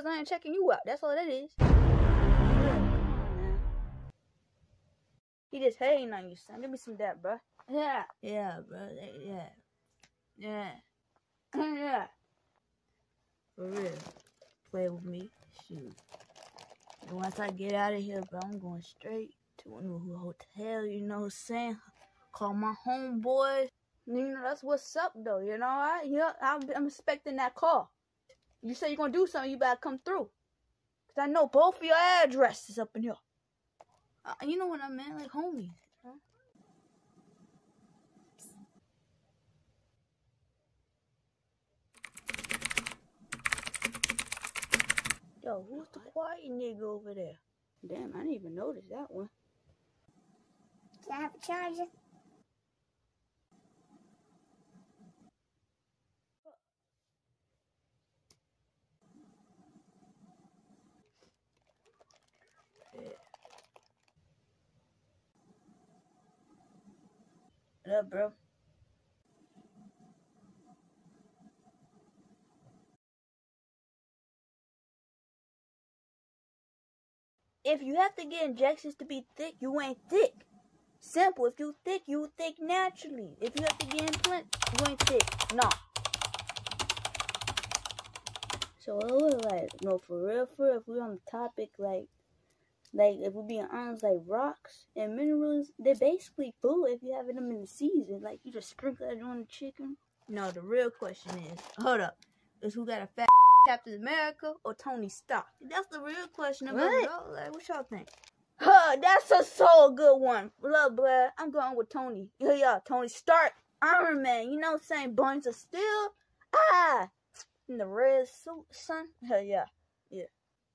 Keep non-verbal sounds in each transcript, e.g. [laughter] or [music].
because I ain't checking you out. That's all that is. He just hating on you, son. Give me some that, bro. Yeah. Yeah, bro. Yeah. Yeah. yeah. For real. Play with me. Shoot. And once I get out of here, bro, I'm going straight to a new hotel, you know what I'm saying? Call my homeboys. You know, that's what's up, though, you know? I, yeah, I'm, I'm expecting that call. You say you're going to do something, you better come through. Because I know both of your addresses up in here. Uh, you know what I meant? Like homie. Huh? Yo, who's the quiet nigga over there? Damn, I didn't even notice that one. Can I have a charger? Up, bro? If you have to get injections to be thick, you ain't thick. Simple. If you thick, you thick naturally. If you have to get implants, you ain't thick. No. So like, no, for real, for real, if we're on the topic, like, like if we're being honest, like rocks and minerals, they're basically food if you have them in the season. Like you just sprinkle it on the chicken. No, the real question is, hold up, is who got a fat [laughs] Captain America or Tony Stark? That's the real question of What? it, bro. Like, what y'all think? Huh, that's a so good one. Love, bruh, I'm going with Tony. Yeah, yeah, Tony Stark, Iron Man. You know what I'm saying? Bones of steel. Ah, in the red suit, son. Hell yeah, yeah.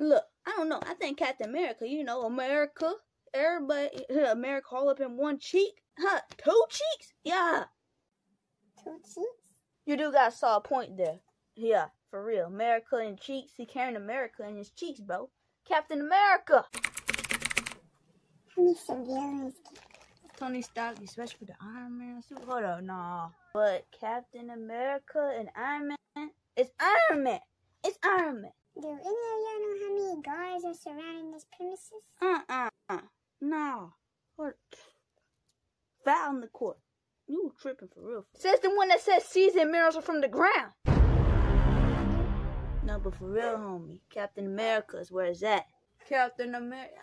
Look, I don't know. I think Captain America. You know, America. Everybody, [laughs] America all up in one cheek. Huh, two cheeks. Yeah, Two cheeks? you do got saw a point there. Yeah, for real. America in cheeks. He carrying America in his cheeks, bro. Captain America. Tony Stark, especially with the Iron Man suit. Hold on, nah. But Captain America and Iron Man, it's Iron Man. It's Iron Man. Do any of y'all know how many guards are surrounding this premises? Uh uh. No. What? Foul in the court. You tripping for real. Says the one that says seasoned minerals are from the ground. No, but for real, homie. Captain America is where it's at. Captain America.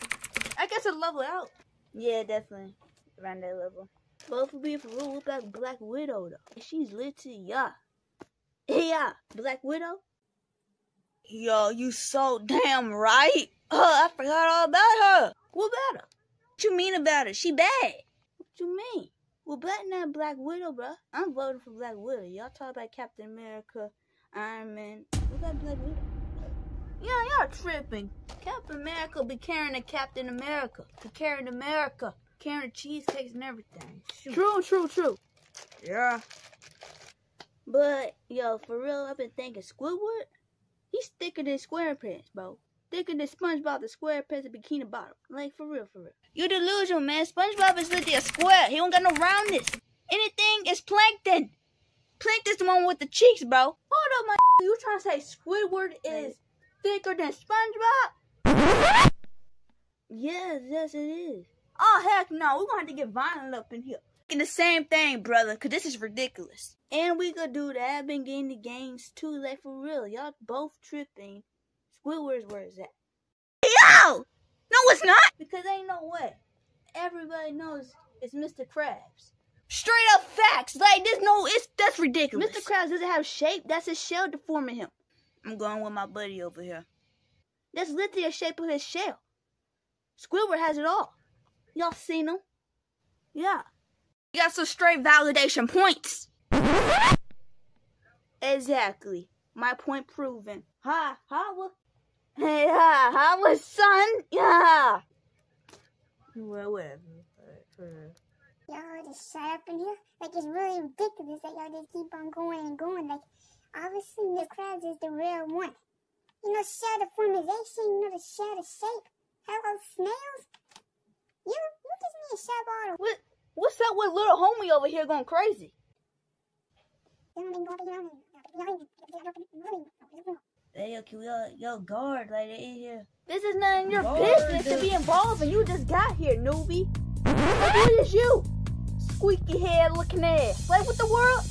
I guess a level out. Yeah, definitely. Around that level. But for being for real, what about Black Widow, though? She's lit to yeah. Yeah, Black Widow? Yo, you so damn right. Oh, I forgot all about her. What about her? What you mean about her? She bad. What you mean? Well, Black not Black Widow, bruh. I'm voting for Black Widow. Y'all talk about Captain America, Iron Man. What about Black Widow? Yeah, y'all tripping. Captain America be carrying a Captain America. Be carrying America. Carrying cheesecakes and everything. Shoot. True, true, true. Yeah. But, yo, for real, I've been thinking Squidward, he's thicker than SquarePants, bro. Thicker than SpongeBob the SquarePants and Bikini Bottom. Like, for real, for real. You delusional, man. SpongeBob is literally a square. He don't got no roundness. Anything is plankton. Plankton's the one with the cheeks, bro. Hold up, my [laughs] You trying to say Squidward is thicker than SpongeBob? [laughs] Yes, yes, it is. Oh, heck no. We're going to have to get violent up in here. The same thing, brother, because this is ridiculous. And we could do that. I've been getting the games too, late for real. Y'all both tripping. Squidward's where it's at. Yo! No, it's not! Because ain't no way. Everybody knows it's Mr. Krabs. Straight up facts. Like, there's no, it's, that's ridiculous. Mr. Krabs doesn't have shape. That's his shell deforming him. I'm going with my buddy over here. That's literally a shape of his shell. Squidward has it all. Y'all seen him? Yeah. You got some straight validation points. Exactly. My point proven. Ha, ha, Hey, ha, ha, was son. Yeah. Well, whatever. Uh, y'all just shut up in here? Like, it's really ridiculous that y'all just keep on going and going. Like, obviously, the Krabs is the real one. You know, share the formation, you know, the share the shape. Hello, snails? You, you just need to share all the... What? What's up with little homie over here going crazy? Hey, yo, can we all, yo, guard, like, they in here. This is none of your Lord, business to be involved and you just got here, newbie. Like, what is you? Squeaky head looking ass. Like, what the world?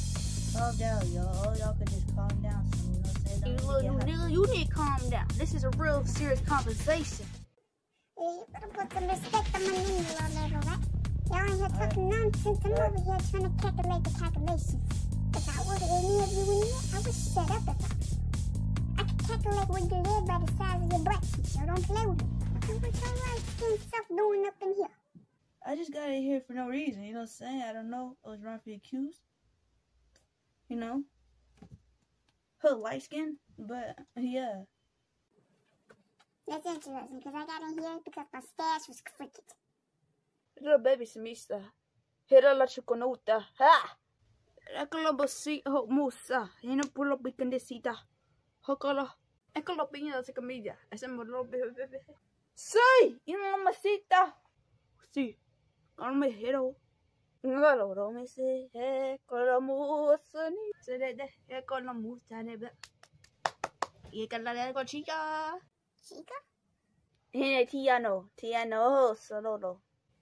Calm down, yo. All y'all can just calm down some, you know what I'm saying? You, little, really you need to calm down. This is a real serious conversation. Yeah, you better put some respect on my name, you little level, right? Y'all in here talking nonsense. I'm over here trying to calculate the calculations. If I were any of you in here, I would shut up if I was. I can calculate where you live by the size of your butt, so don't play with me. And what's your light skin stuff doing up in here? I just got in here for no reason, you know what I'm saying? I don't know. I was wrongfully accused. You know? Her light skin, but yeah. That's interesting, because I got in here because my stash was crooked. rabebismisa, hera la choconota, ha! Ecolobosí ho musa, y no pulo picandecita, hocolo, ecolopina de comida, es en molo ¡Sí! ¡Y mamacita! Sí, con mi hero. No lo bromes, eh, con la ni se le deje con la y que la de chica. ¿Chica? Eh, tía no, tía no, solo no.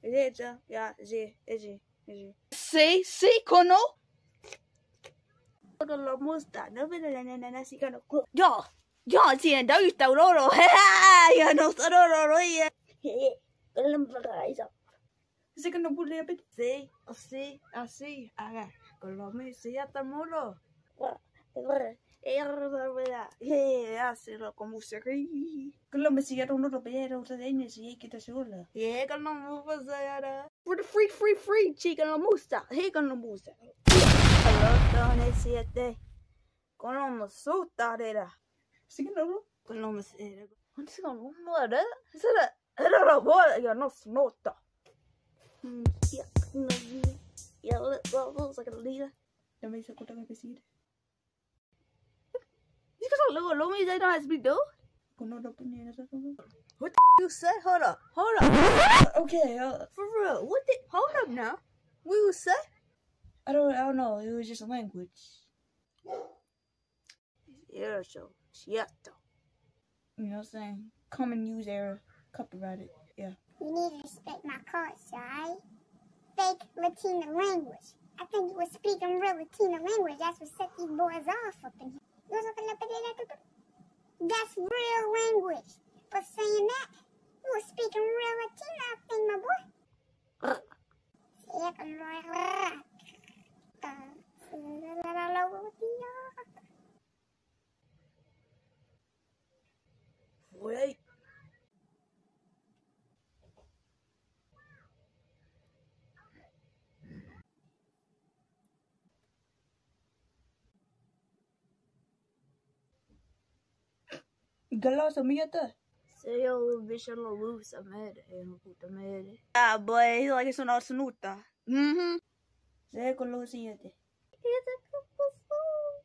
Zeta, ya, Z, Z, Z. Sí, sí, cono. Con lo musta, no me la nena así que no. Yo, yo, si en David está Aurora, [laughs] ya no está Aurora, ya. Así que no pude repetir. Sí, así, así, haga. Con lo mismo, ya está molo. Yeah, hacerlo como se ríe. Con lo me sigue uno lo pero se deñe si que te sola. Yeah, con lo musta ya. For the free, free, free, lo musta. Hey, con lo musta. Hello, don siete. Con lo musta era. Sí que no. Con lo musta. ¿Dónde se con lo musta? Será, era la bola, ya no se nota. Ya, no, ya, vamos a que lo diga. Ya me hizo cuenta que decir. You can look at me, they don't have to be do. What the f you say? Hold up, hold up. [laughs] Okay, uh, For real, what the? Hold up now. We will say. I don't, I don't know. It was just a language. Cierto, cierto. You know what I'm saying? Common use error, copyrighted. Yeah. You need to respect my culture, alright? Fake Latina language. I think you were speaking real Latina language. That's what set these boys off up in here. That's real language. But saying that, you were speaking real Latina, I think, my boy. Wait. Galaw sa miyata. Seyo bicho lo luz a merda, eu não puta merda. Ah, boy, like it's not snuta. Mhm. Lo siyate.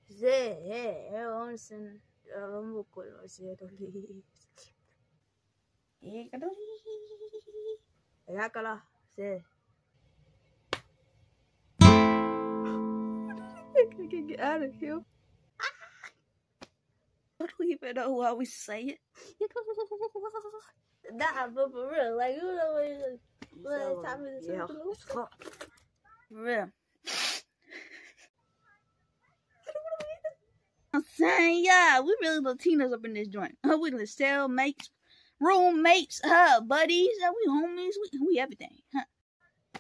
Zé, é, é onsen. Eu não vou lo zé do li. Eh, kado. Ya kala, zé. [laughs] I can get out of here. I don't even know how we say it. [laughs] nah, but for real, like you know what what time is it? Yeah. [laughs] For real. [laughs] I'm saying, yeah, we really Latinos up in this joint. We the cellmates, roommates, huh, buddies, uh, we homies, we, we everything, huh? [gasps]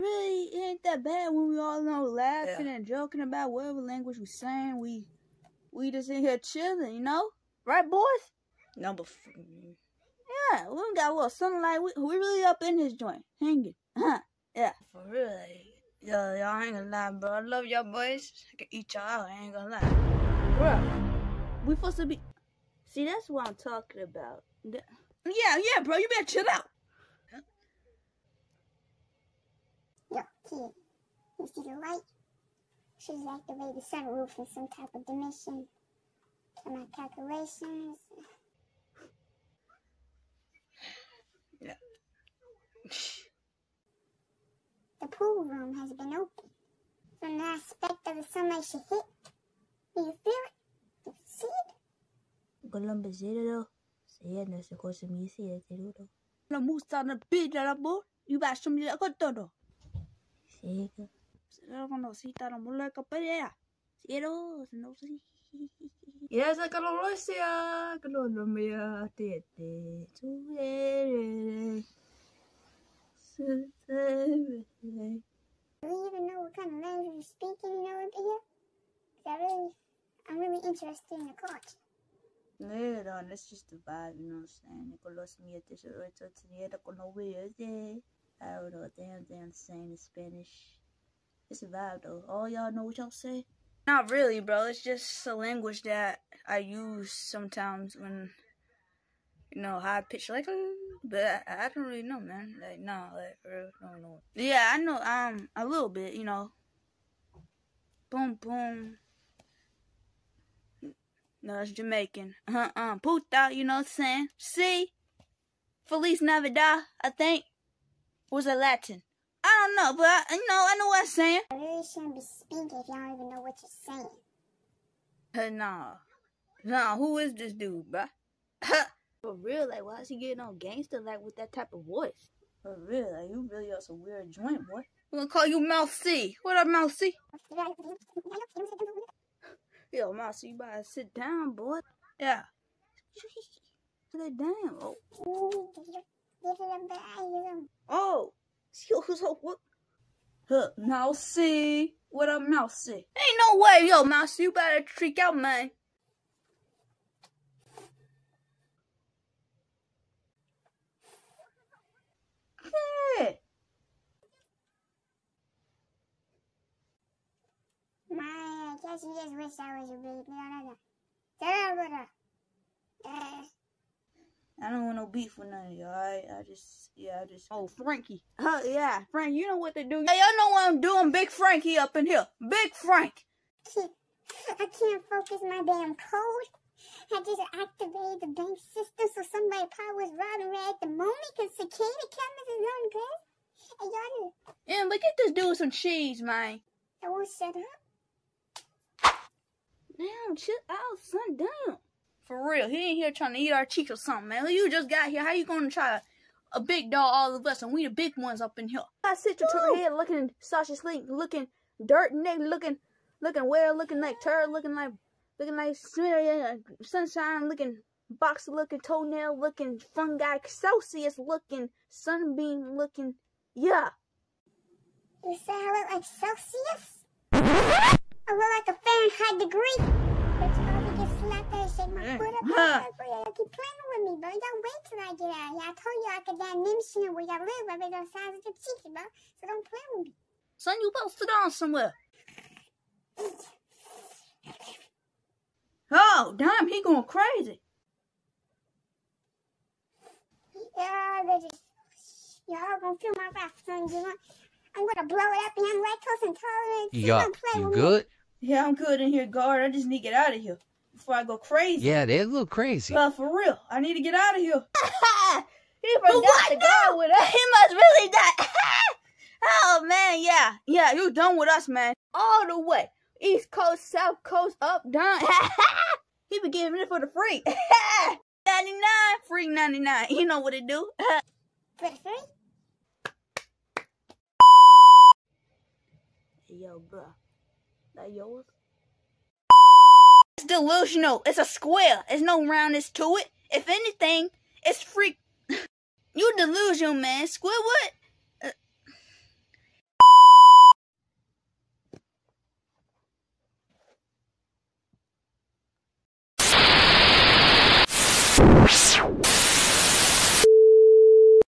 Really, it ain't that bad when we all know laughing and joking about whatever language we saying. We we just in here chilling, you know? Right, boys? Number f- Yeah, we done got a little sunlight. We, we really up in this joint, hanging, [laughs] huh? Yeah. For real, like, yo, y'all ain't gonna lie, bro. I love y'all boys. I can eat y'all out. I ain't gonna lie. Bro. We supposed to be. See, that's what I'm talking about. Yeah, yeah, bro. You better chill out. Yo, kid, you see the light? Should activate the sunroof in some type of dimension. To my calculations. The pool room has been opened. From the aspect of the sunlight should hit. Do you feel it? Do you see it? Columbus Zero. Sí, no sé cosa me dice Zero. La musa na pida la bo. Show me la todo. Sí, Pero no si ta la mula ka pelea. Zero, no si. Yes, I got a Lucia. Colombia, tete. Tuere. Do you even know what kind of language you're speaking, you know, up here? 'Cause I really, I'm really interested in the culture. Yeah, let's just the vibe, you know what I'm saying? Nicolas me at this or to the other con no way day. I don't know damn damn saying in Spanish. It's a vibe though. All y'all know what y'all say? Not really, bro. It's just a language that I use sometimes when you know high pitch like but I, I don't really know man. Like no, like real, no no. Yeah, I know um a little bit, you know. Boom boom. No, that's Jamaican. Uh uh. Puta, you know what I'm saying? See? Feliz Navidad, I think. Was it Latin? I don't know, but I, you know, I know what I'm saying. I really shouldn't be speaking if y'all don't even know what you're saying. Uh, nah. Nah, who is this dude, bruh? [laughs] For real, like, why is he getting on gangster like with that type of voice? For real, like, you really are some weird joint, boy. We're gonna call you Mouse C. What up, Mouse C? [laughs] Yo, Mouse C, you better sit down, boy. Yeah. [laughs] Sit down. Oh. Oh. Yo, so what? Huh, Mouse C. What up, Mouse C? Ain't no way, yo, Mouse C. You better freak out, man. Yeah. My, I guess you just wish I was a baby. No, no, no. Uh, I don't want no beef with none of y'all. I, I just, yeah, I just. Oh, Frankie. Huh, yeah, Frank. You know what to do. Hey, y'all know what I'm doing. Big Frankie up in here. Big Frank. I can't focus my damn code. I just activated the bank system so somebody probably was robbing right at the moment because cicada cameras is on good. And y'all just, Yeah, but get this dude some cheese, man. I won't shut up. Damn, chill out, son. Damn. For real, he ain't here trying to eat our cheeks or something, man. You just got here. How you gonna try a big dog, all of us, and we the big ones up in here? I sit your her head looking Sasha Sleek, looking dirt neck, looking, looking where, looking like turd, looking like, looking like sunshine, looking boxer, looking toenail, looking fungi, Celsius, looking sunbeam, looking, yeah. You say I look like Celsius? [laughs] with me, wait till I get out here. I told you I could that nation where y'all live. I bet the size of your cheeks, bro. So don't play with me. Son, you better sit down somewhere. Oh, damn, he going crazy. Yeah, they y'all gonna feel my wrath, son. You know, I'm gonna blow it up and I'm lactose intolerant. so Yeah, don't play you with me. good? Yeah, I'm good in here, guard. I just need to get out of here before I go crazy. Yeah, they look crazy. But for real, I need to get out of here. [laughs] he forgot to go with us. He must really die. [laughs] oh man, yeah, yeah, you done with us, man. All the way, East Coast, South Coast, up, down. [laughs] he be giving it for the free. 99, free 99. You know what it do. For free? Yo, bro. That yours? It's delusional. It's a square. There's no roundness to it. If anything, it's freak. [laughs] you delusional, man. Squidward.